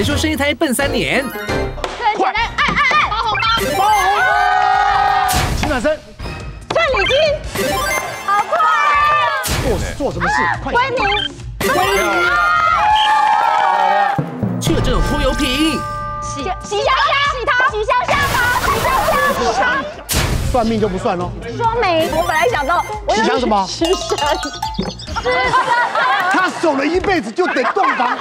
谁说生一胎笨三年？很简单，爱爱爱，包红包，包红包，请转身，算礼金，好快啊！做做什么事？快归零，归零。去了这种拖油瓶，洗洗香香，洗它，洗香香吧，洗香香，洗香。算命就不算喽。说明我本来想到，洗香什么？吃神，食神。他守了一辈子，就得洞房。